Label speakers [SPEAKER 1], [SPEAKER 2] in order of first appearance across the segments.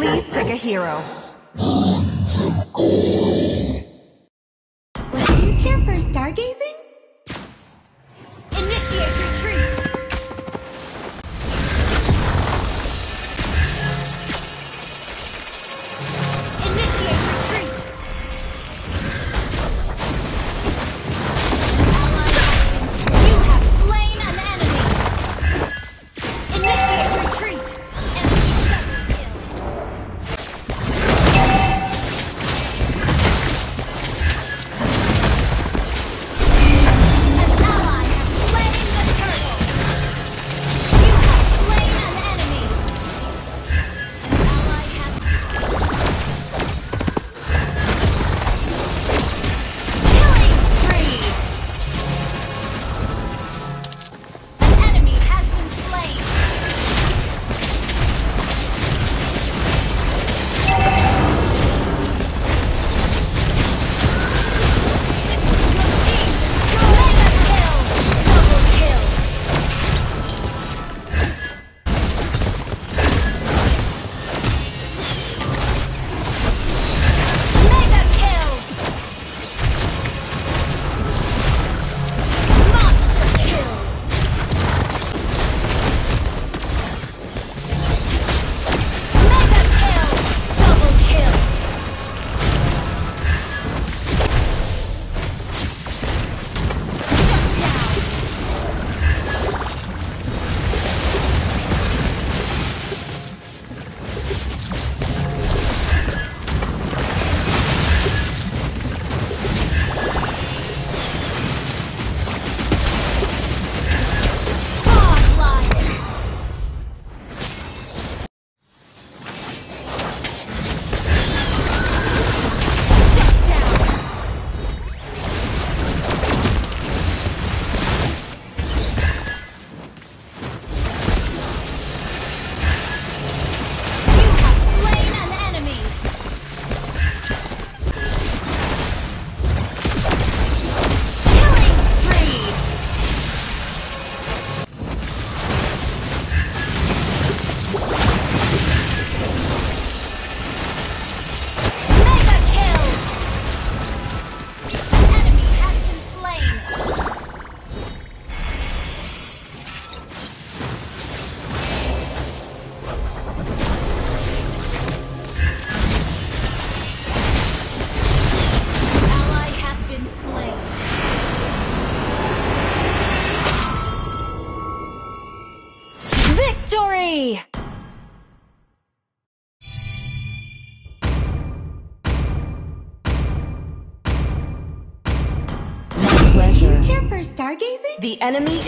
[SPEAKER 1] Please pick a hero.
[SPEAKER 2] Do you care for stargazing?
[SPEAKER 3] Initiate retreat!
[SPEAKER 2] for stargazing?
[SPEAKER 1] The enemy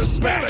[SPEAKER 2] It's back.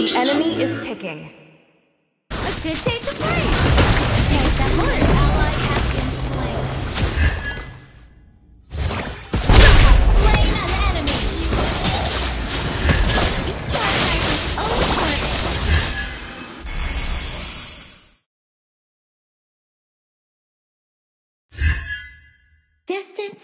[SPEAKER 2] The enemy
[SPEAKER 1] is picking.
[SPEAKER 2] A good day to play! Take
[SPEAKER 3] horse!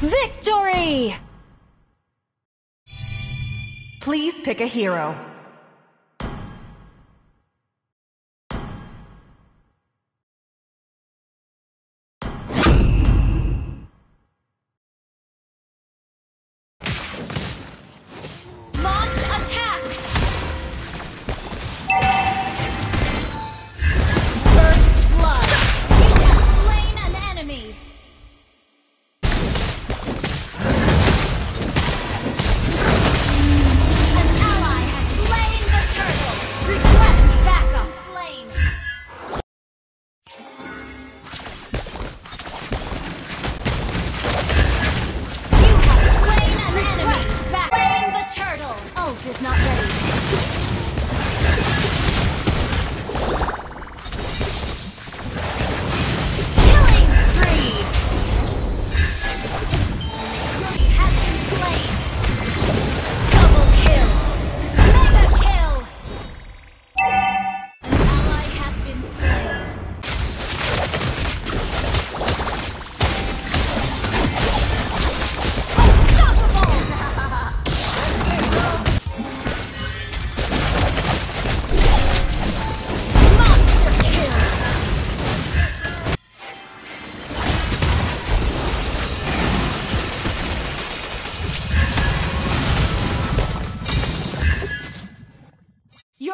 [SPEAKER 1] Victory! Please pick a hero.